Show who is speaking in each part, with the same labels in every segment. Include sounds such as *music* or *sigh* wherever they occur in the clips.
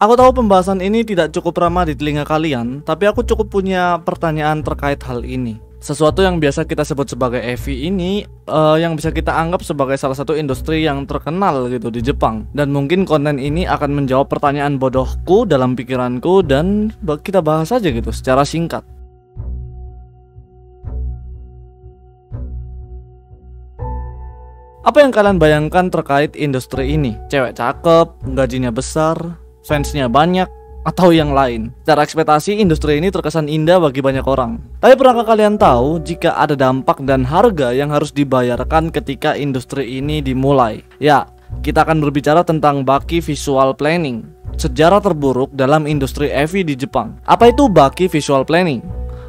Speaker 1: Aku tahu pembahasan ini tidak cukup ramah di telinga kalian, tapi aku cukup punya pertanyaan terkait hal ini. Sesuatu yang biasa kita sebut sebagai EV ini uh, yang bisa kita anggap sebagai salah satu industri yang terkenal gitu di Jepang. Dan mungkin konten ini akan menjawab pertanyaan bodohku dalam pikiranku dan kita bahas aja gitu secara singkat. Apa yang kalian bayangkan terkait industri ini? Cewek cakep, gajinya besar, fansnya banyak, atau yang lain. Secara ekspektasi, industri ini terkesan indah bagi banyak orang. Tapi pernahkah kalian tahu jika ada dampak dan harga yang harus dibayarkan ketika industri ini dimulai? Ya, kita akan berbicara tentang Baki Visual Planning, sejarah terburuk dalam industri EV di Jepang. Apa itu Baki Visual Planning?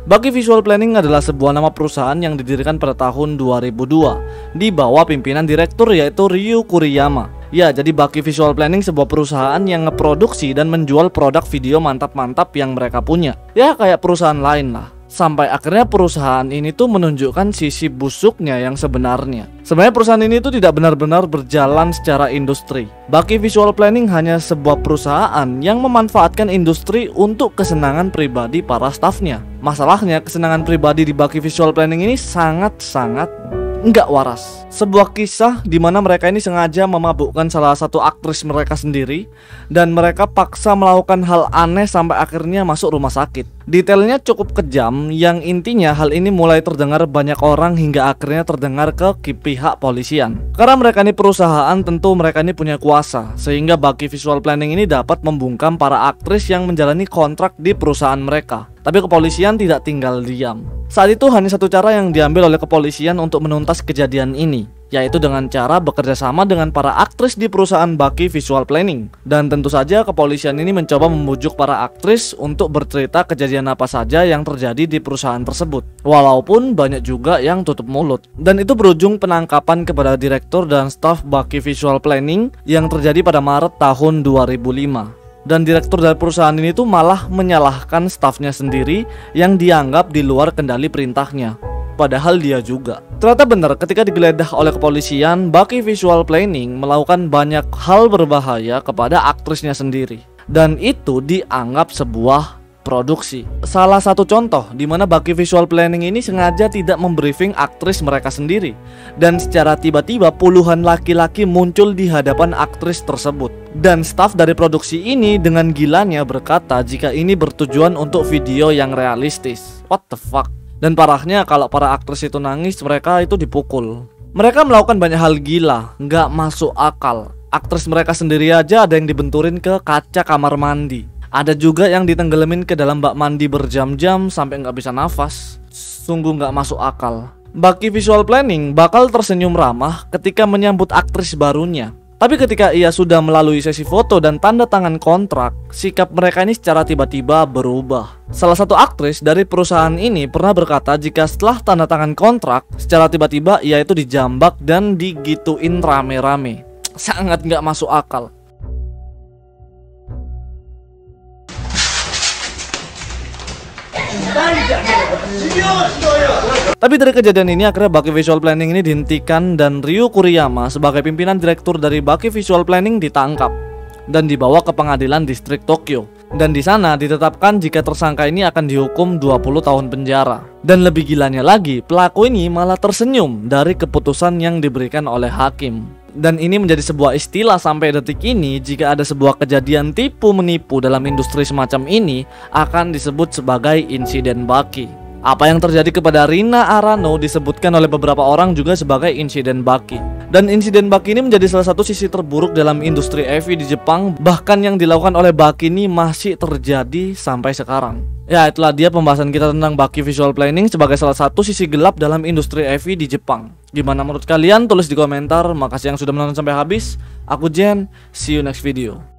Speaker 1: Baki Visual Planning adalah sebuah nama perusahaan yang didirikan pada tahun 2002 di bawah pimpinan direktur yaitu Ryu Kuriyama. Ya, jadi Baki Visual Planning sebuah perusahaan yang ngeproduksi dan menjual produk video mantap-mantap yang mereka punya. Ya, kayak perusahaan lain lah sampai akhirnya perusahaan ini tuh menunjukkan sisi busuknya yang sebenarnya. Sebenarnya perusahaan ini tuh tidak benar-benar berjalan secara industri. Baki Visual Planning hanya sebuah perusahaan yang memanfaatkan industri untuk kesenangan pribadi para stafnya. Masalahnya kesenangan pribadi di Baki Visual Planning ini sangat-sangat nggak waras. Sebuah kisah di mana mereka ini sengaja memabukkan salah satu aktris mereka sendiri dan mereka paksa melakukan hal aneh sampai akhirnya masuk rumah sakit. Detailnya cukup kejam yang intinya hal ini mulai terdengar banyak orang hingga akhirnya terdengar ke pihak polisian. Karena mereka ini perusahaan tentu mereka ini punya kuasa sehingga bagi visual planning ini dapat membungkam para aktris yang menjalani kontrak di perusahaan mereka. Tapi kepolisian tidak tinggal diam. Saat itu hanya satu cara yang diambil oleh kepolisian untuk menuntas kejadian ini, yaitu dengan cara bekerja sama dengan para aktris di perusahaan Baki Visual Planning. Dan tentu saja kepolisian ini mencoba membujuk para aktris untuk bercerita kejadian apa saja yang terjadi di perusahaan tersebut. Walaupun banyak juga yang tutup mulut. Dan itu berujung penangkapan kepada direktur dan staf Baki Visual Planning yang terjadi pada Maret tahun 2005 dan direktur dari perusahaan ini tuh malah menyalahkan stafnya sendiri yang dianggap di luar kendali perintahnya. Padahal dia juga. Ternyata benar ketika digeledah oleh kepolisian, Baki Visual Planning melakukan banyak hal berbahaya kepada aktrisnya sendiri. Dan itu dianggap sebuah produksi. Salah satu contoh di mana Baki Visual Planning ini sengaja tidak membriefing aktris mereka sendiri dan secara tiba-tiba puluhan laki-laki muncul di hadapan aktris tersebut. Dan staf dari produksi ini dengan gilanya berkata jika ini bertujuan untuk video yang realistis. What the fuck? Dan parahnya kalau para aktris itu nangis mereka itu dipukul. Mereka melakukan banyak hal gila, nggak masuk akal. Aktris mereka sendiri aja ada yang dibenturin ke kaca kamar mandi ada juga yang ditenggelamin ke dalam bak mandi berjam-jam sampai nggak bisa nafas. Sungguh nggak masuk akal. Baki Visual Planning bakal tersenyum ramah ketika menyambut aktris barunya. Tapi ketika ia sudah melalui sesi foto dan tanda tangan kontrak, sikap mereka ini secara tiba-tiba berubah. Salah satu aktris dari perusahaan ini pernah berkata jika setelah tanda tangan kontrak, secara tiba-tiba ia itu dijambak dan digituin rame-rame. *tsk* Sangat nggak masuk akal. Tapi dari kejadian ini akhirnya Baki Visual Planning ini dihentikan dan Ryu Kuriyama sebagai pimpinan direktur dari Baki Visual Planning ditangkap dan dibawa ke pengadilan distrik Tokyo. Dan di sana ditetapkan jika tersangka ini akan dihukum 20 tahun penjara. Dan lebih gilanya lagi, pelaku ini malah tersenyum dari keputusan yang diberikan oleh hakim. Dan ini menjadi sebuah istilah sampai detik ini jika ada sebuah kejadian tipu menipu dalam industri semacam ini akan disebut sebagai insiden baki. Apa yang terjadi kepada Rina Arano disebutkan oleh beberapa orang juga sebagai insiden baki. Dan insiden baki ini menjadi salah satu sisi terburuk dalam industri EV di Jepang bahkan yang dilakukan oleh baki ini masih terjadi sampai sekarang. Ya itulah dia pembahasan kita tentang Baki Visual Planning sebagai salah satu sisi gelap dalam industri EV di Jepang. Gimana menurut kalian? Tulis di komentar. Makasih yang sudah menonton sampai habis. Aku Jen, see you next video.